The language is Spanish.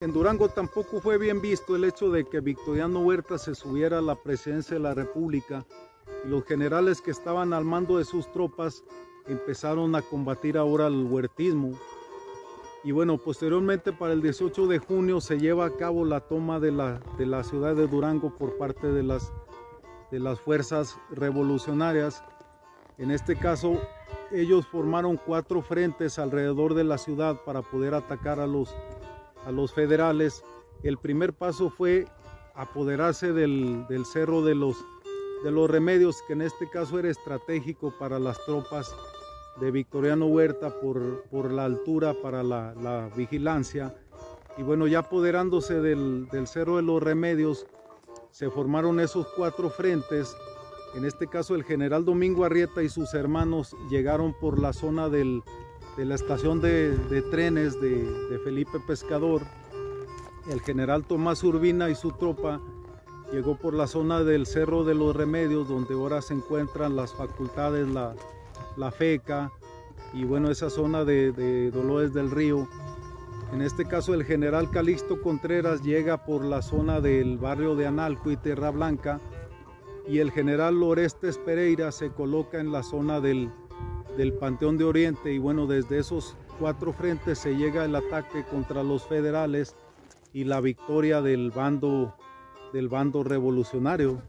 En Durango tampoco fue bien visto el hecho de que Victoriano Huerta se subiera a la presidencia de la República y los generales que estaban al mando de sus tropas empezaron a combatir ahora el huertismo. Y bueno, posteriormente para el 18 de junio se lleva a cabo la toma de la, de la ciudad de Durango por parte de las, de las fuerzas revolucionarias. En este caso, ellos formaron cuatro frentes alrededor de la ciudad para poder atacar a los a los federales, el primer paso fue apoderarse del, cerro de los, de los remedios, que en este caso era estratégico para las tropas de Victoriano Huerta por, por la altura para la, vigilancia. Y bueno, ya apoderándose del, cerro de los remedios, se formaron esos cuatro frentes. En este caso el general Domingo Arrieta y sus hermanos llegaron por la zona del, de la estación de, trenes de, Felipe Pescador, el general Tomás Urbina y su tropa llegó por la zona del Cerro de los Remedios, donde ahora se encuentran las facultades, la, la FECA y bueno, esa zona de, Dolores del Río. En este caso el general Calixto Contreras llega por la zona del barrio de Analco y Tierra Blanca y el general Lorestes Pereira se coloca en la zona del, del Panteón de Oriente y bueno, desde esos cuatro frentes se llega el ataque contra los federales y la victoria del bando, del bando revolucionario.